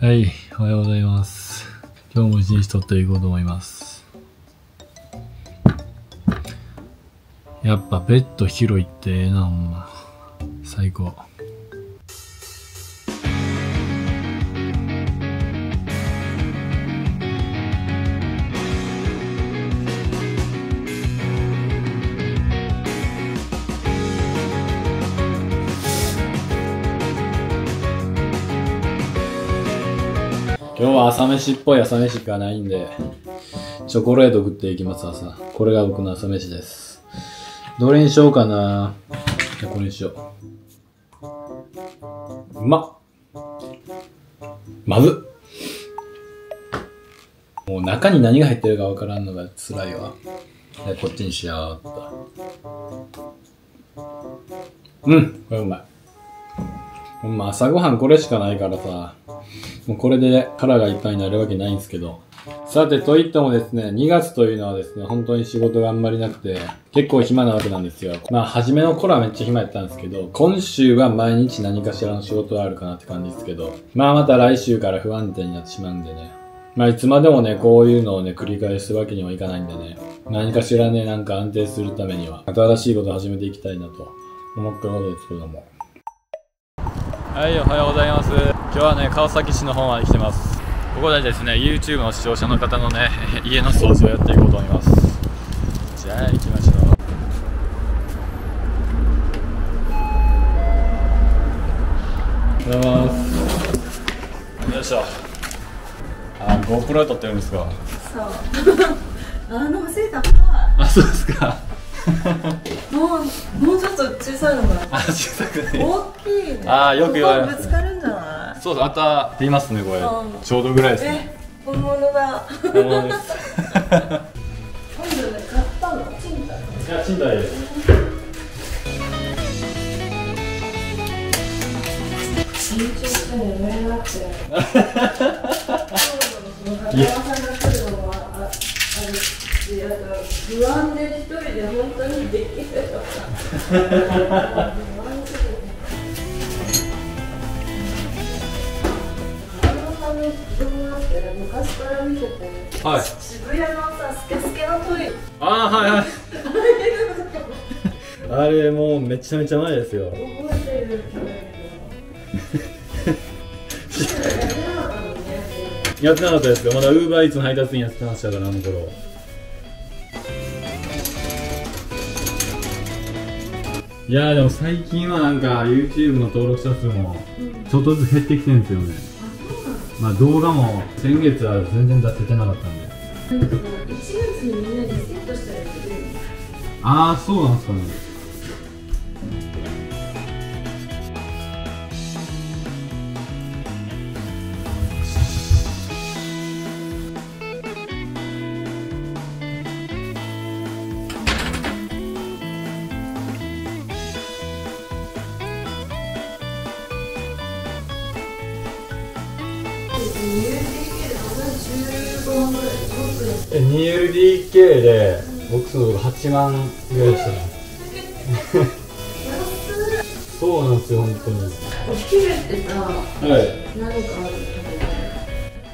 はい、おはようございます。今日も一日撮っていこうと思います。やっぱベッド広いってええな、ほんま。最高。今日は朝飯っぽい朝飯がないんで、チョコレート食っていきます、朝。これが僕の朝飯です。どれにしようかなじゃあこれにしよう。うまっまずっもう中に何が入ってるかわからんのが辛いわ。こっちにしようっと。うん、これうまい。ほんま朝ごはんこれしかないからさ、もうこれで腹がいっぱいになるわけないんですけど。さて、といってもですね、2月というのはですね、本当に仕事があんまりなくて、結構暇なわけなんですよ。まあ、初めの頃はめっちゃ暇やったんですけど、今週は毎日何かしらの仕事があるかなって感じですけど、まあまた来週から不安定になってしまうんでね。まあ、いつまでもね、こういうのをね、繰り返すわけにはいかないんでね、何かしらね、なんか安定するためには、新しいことを始めていきたいなと思ったことですけども。はい、おはようございます。今日はね、川崎市の方まで来てます。ここでですね、YouTube の視聴者の方のね、家の掃除をやっていこうと思います。じゃあ、行きましょう。おはようございます。よいしょ。あ、GoPro 撮ってるんですか？そう。あのセーターか。あ、そうですか。もうもうちょっと小さいのが。あ、小さくない。大きいね。あーよく言われますここぶつかるんじゃない。そうそう、あたって言いますね、これ。うんちょうどぐらいですね。え、本物だ。本物です。今度ね買ったの。賃貸。いや、賃貸です。緊張して眠れなくて。いや。さんが来るのもああるし、あと不安で一人で本当にできるのか。昔から見てて、はい。渋谷のさスケスケのトイレあー、はいはい。あれ、もうめちゃめちゃ前ですよ。覚えてる。やってなかったですよ。まだ Uber Eats の配達員やってましたから、あの頃。いやーでも最近はなんか YouTube の登録者数もちょっとずつ減ってきてるんですよね。まあ動画も先月は全然出せてなかったんで。1月にみんなリセットしたやつでああ、そうなんですかね。え 2LDK で僕のとこ8万ぐらいでしたね。そうなんですよ本当に。お昼ってさはい。何かある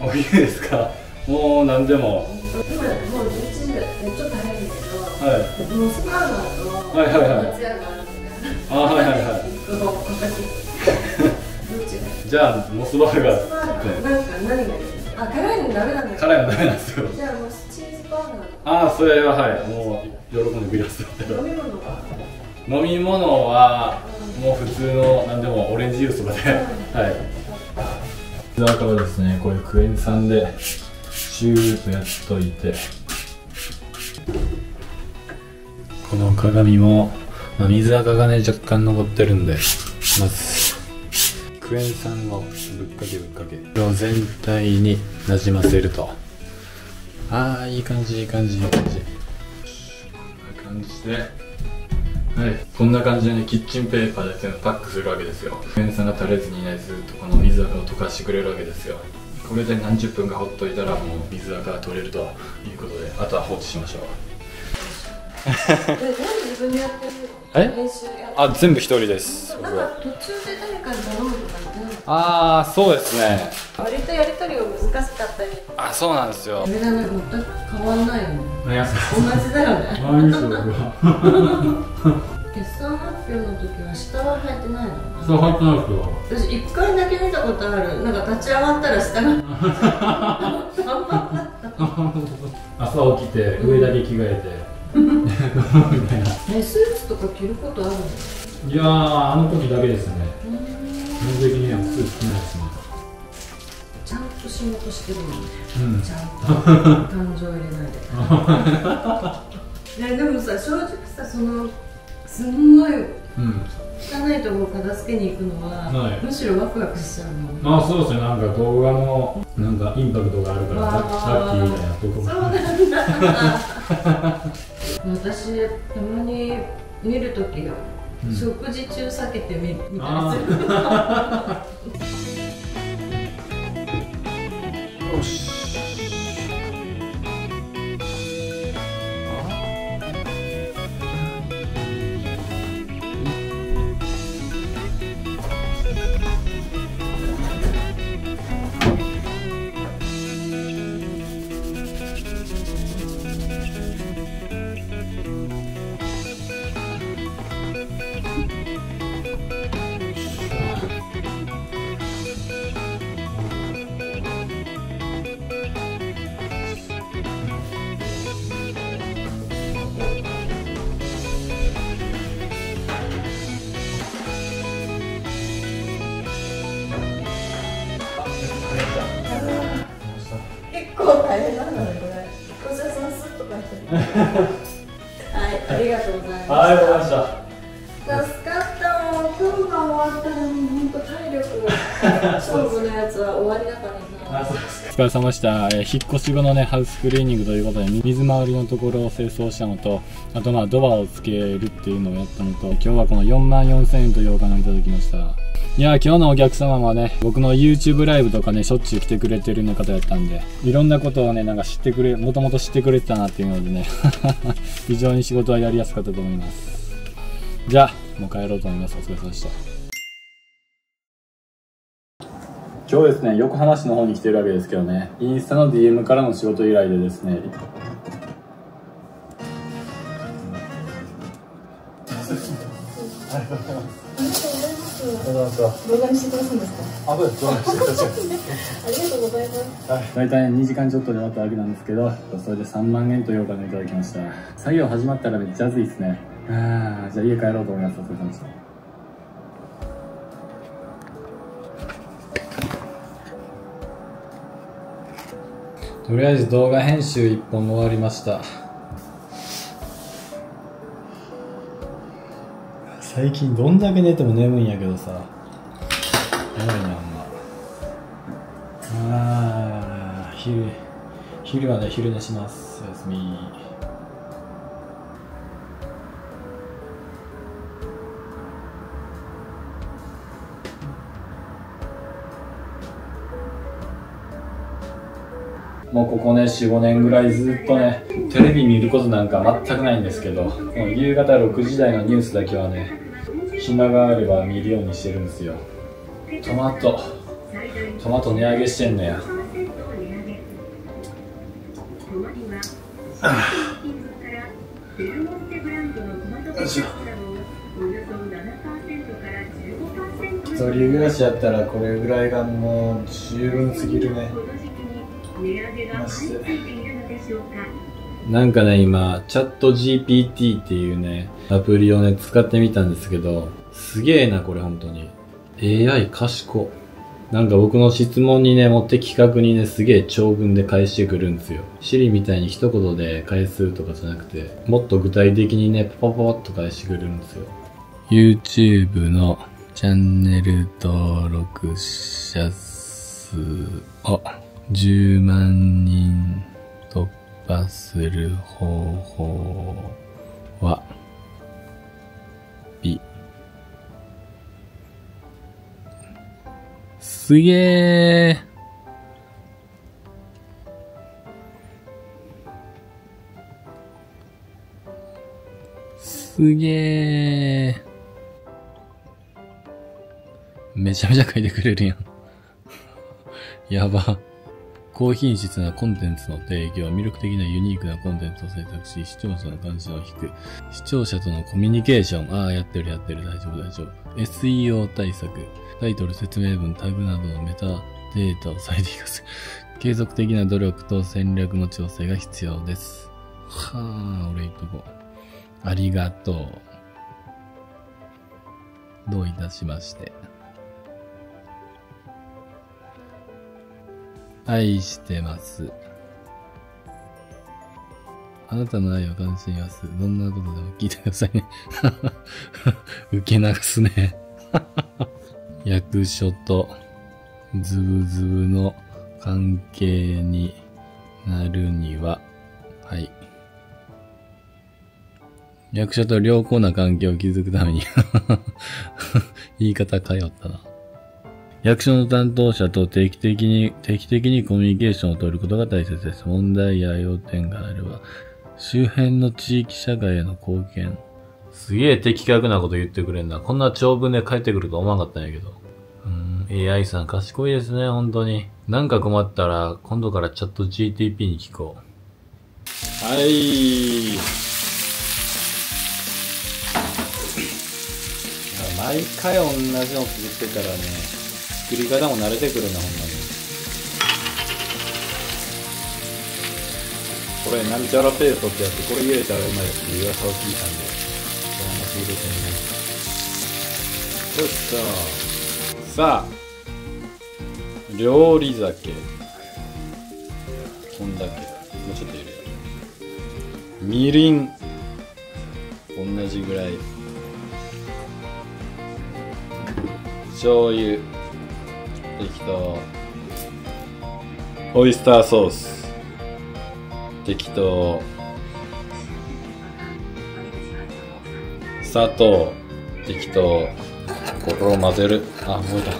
お昼ですか？もう何でも。今もう11時でちょっと早い。んだけどはい。モスバーガーとはいはいはい。松屋があねあはいはいはい じゃあモスバーガモスバーガーなんか何がいいあ辛いのダメなんだけど辛いのダメなんですよ。じゃあモスチーズバーガー。ああそれははい。もう喜んでくれます飲み物は飲み物はもう普通の何でもオレンジジュースとかで。はい。だからですねこういうクエン酸でシューッとやっといて。この鏡も、まあ、水垢がね若干残ってるんでまずクエン酸をぶっかけぶっかけ全体になじませるとああいい感じいい感じいい感じこんな感じではい、こんな感じでね、キッチンペーパーで全部パックするわけですよ。クエン酸が垂れずにね、ずっとこの水垢を溶かしてくれるわけですよ。これで何十分かほっといたらもう水垢が取れるということで、あとは放置しましょう。え、全部自分でやってるえ？練習やあ、全部一人です。僕なんかは。途中で誰かに頼むとかああそうですね。割とやりとりが難しかったり。あそうなんですよ。あれだね全く変わんないよねいや同じだよね。決算発表の時は下は履いてないの？そう入ってないですよ。私一回だけ見たことある。なんか立ち上がったら下が。朝起きて上だけ着替えてみたいなえスーツとか着ることあるの？いやーあの時だけですね。基本的にはスーツ着ないですね。ちゃんと仕事してるのね。うん。ちゃんと感情入れないで。ねでもさ正直さそのすんごいうん汚いところ片付けに行くのは、はい。むしろワクワクしちゃうの。まあそうですね。なんか動画のなんかインパクトがあるからラわー。ッキーみたいなとこそうなんだ。私たまに見るとき、ん。食事中避けて見見たありはいありがとうございまはいわかりましした。助かったもう今日が終わったらもう本当体力が勝負のやつは終わりだからさお疲れ様でした、えー引っ越し後のねハウスクリーニングということで水回りのところを清掃したのとあとまあドアをつけるっていうのをやったのと今日はこの4万4000円というお金をいただきましたいやー今日のお客様はね僕の YouTube ライブとかねしょっちゅう来てくれてるような方やったんでいろんなことをねなんか知ってくれもともと知ってくれてたなっていうのでね 非常に仕事はやりやすかったと思います。じゃあもう帰ろうと思います。お疲れ様でした。今日ですね横浜市の方に来てるわけですけどねインスタの DM からの仕事依頼でですね動画にしてくださるん。ですかあそうですそうですありがとうございます大体2時間ちょっとで終わったわけなんですけどそれで3万円というお金をいただきました作業始まったらめっちゃ暑いですね。あーじゃあ家帰ろうと思いますお疲れ様でしたとりあえず動画編集1本終わりました最近どんだけ寝ても眠いんやけどさ。やばいなあんま。あ昼昼はね昼寝します。おやすみ。もうここね45年ぐらいずっとねテレビ見ることなんか全くないんですけどこの夕方6時台のニュースだけはね暇があれば見るようにしてるんですよ。トマト。トマト値上げしてんのや。よいしょ一人暮らしやったらこれぐらいがもう十分すぎるね。マジでなんかね今チャット GPT っていうねアプリをね使ってみたんですけどすげえなこれ本当に AI 賢なんか僕の質問にね、もう的確にね、すげえ長文で返してくるんですよ。シリみたいに一言で返すとかじゃなくて、もっと具体的にね、パパパパッと返してくれるんですよ。YouTube のチャンネル登録者数を10万人突破する方法は、B。すげえ。すげえ。めちゃめちゃ書いてくれるやん。やば。高品質なコンテンツの提供、魅力的なユニークなコンテンツを制作し、視聴者の関心を引く。視聴者とのコミュニケーション。ああ、やってるやってる。大丈夫大丈夫。SEO 対策。タイトル、説明文、タグなどのメタデータを最適化する。継続的な努力と戦略の調整が必要です。はあ、俺言っとこう。ありがとう。どういたしまして。愛してます。あなたの愛を感じています。どんなことでも聞いてくださいね。受け流すね。役所とズブズブの関係になるには、はい。役所と良好な関係を築くために 言い方通ったな。役所の担当者と定期的に、定期的にコミュニケーションを取ることが大切です。問題や要点があれば、周辺の地域社会への貢献。すげえ的確なこと言ってくれんな。こんな長文で帰ってくると思わなかったんやけど。うん、AI さん賢いですね、本当に。なんか困ったら、今度からチャット GTP に聞こう。はい。毎回同じの作ってたらね、作り方も慣れてくるな、ほんまに。これ、なんちゃらペーストってやつ、これ入れたらうまいっていう噂を聞いたんで、このまま入れてみます。よっしゃさあ、料理酒。こんだけ。もうちょっと入れよう。みりん。同じぐらい。醤油。適当。オイスターソース。適当。砂糖。適当。これを混ぜる。あ、もうだ。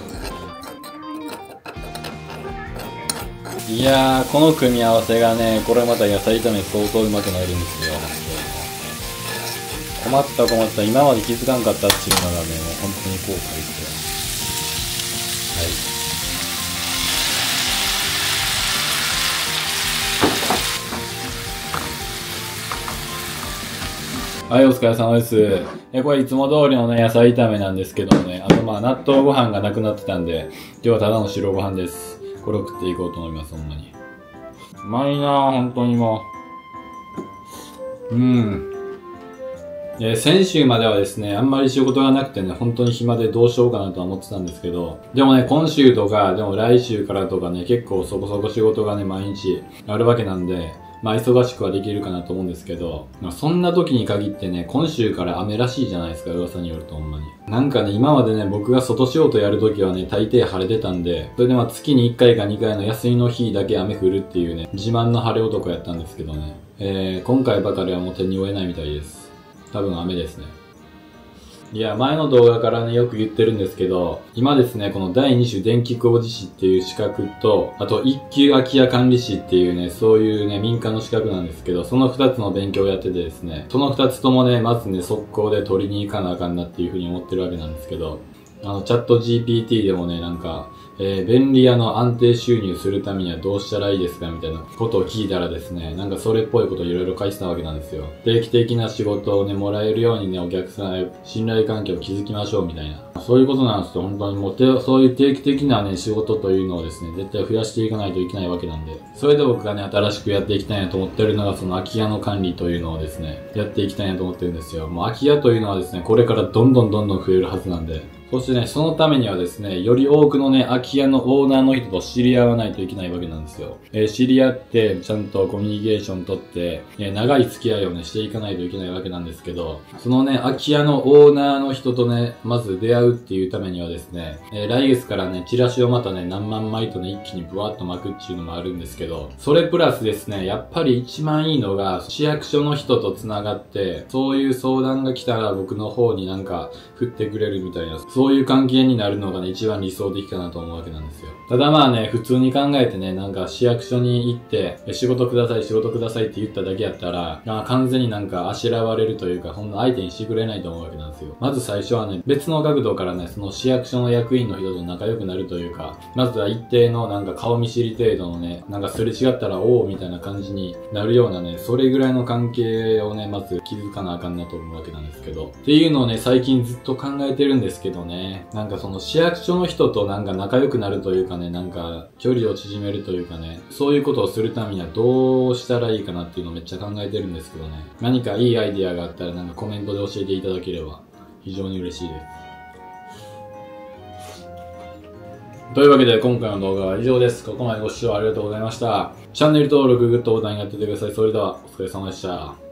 いやー、この組み合わせがね、これまた野菜炒め相当。うまくなるんですよ。困った困った。今まで気づかんかったっていうのがね、もう本当。に後悔ですよ。はい。はい、お疲れ様です。え、これいつも通りのね、野菜炒めなんですけどもね、あとまあ納豆ご飯がなくなってたんで、今日はただの白ご飯です。これを食っていこうと思います、ほんまに。うまいなぁ、本当にもう。うん。え先週まではですね、あんまり仕事がなくてね、本当に暇でどうしようかなとは思ってたんですけど、でもね、今週とか、でも来週からとかね、結構そこそこ仕事がね、毎日あるわけなんで、まあ忙しくはできるかなと思うんですけど、まあ、そんな時に限ってね、今週から雨らしいじゃないですか、噂によるとほんまに。なんかね、今までね、僕が外仕事やる時はね、大抵晴れてたんで、それでまあ月に1回か2回の休みの日だけ雨降るっていうね、自慢の晴れ男やったんですけどね、えー、今回ばかりはもう手に負えないみたいです。多分雨ですね。いや、前の動画からね、よく言ってるんですけど、今ですね、この第2種電気工事士っていう資格と、あと1級空き家管理士っていうね、そういうね、民間の資格なんですけど、その2つの勉強をやっててですね、その2つともね、まずね、速攻で取りに行かなあかんなっていうふうに思ってるわけなんですけど、あの、チャット GPT でもね、なんか、えー、便利屋の安定収入するためにはどうしたらいいですかみたいなことを聞いたらですね、なんかそれっぽいことをいろいろ書いてたわけなんですよ。定期的な仕事をね、もらえるようにね、お客さんへ信頼関係を築きましょうみたいな。そういうことなんですよ。本当にもうて、そういう定期的なね、仕事というのをですね、絶対増やしていかないといけないわけなんで。それで僕がね、新しくやっていきたいなと思ってるのが、その空き家の管理というのをですね、やっていきたいなと思ってるんですよ。もう空き家というのはですね、これからどんどんどんどん増えるはずなんで。そしてね、そのためにはですね、より多くのね、空き家のオーナーの人と知り合わないといけないわけなんですよ。えー知り合って、ちゃんとコミュニケーション取って、えー長い付き合いをね、していかないといけないわけなんですけど、そのね、空き家のオーナーの人とね、まず出会うっていうためにはですね、えー来月からね、チラシをまたね、何万枚とね、一気にブワッと巻くっていうのもあるんですけど、それプラスですね、やっぱり一番いいのが、市役所の人と繋がって、そういう相談が来たら僕の方になんか振ってくれるみたいな、そういう関係になるのがね、一番理想的かなと思うわけなんですよ。ただまあね、普通に考えてね、なんか市役所に行って、仕事ください、仕事くださいって言っただけやったら、まあ完全になんかあしらわれるというか、ほんの相手にしてくれないと思うわけなんですよ。まず最初はね、別の角度からね、その市役所の役員の人と仲良くなるというか、まずは一定のなんか顔見知り程度のね、なんかすれ違ったらおおみたいな感じになるようなね、それぐらいの関係をね、まず築かなあかんなと思うわけなんですけど。っていうのをね、最近ずっと考えてるんですけどね、なんかその市役所の人となんか仲良くなるというかね、なんか距離を縮めるというかね、そういうことをするためにはどうしたらいいかなっていうのをめっちゃ考えてるんですけどね、何かいいアイディアがあったらなんかコメントで教えていただければ非常に嬉しいです。というわけで今回の動画は以上です。ここまでご視聴ありがとうございました。チャンネル登録、グッドボタンやっててください。それではお疲れ様でした。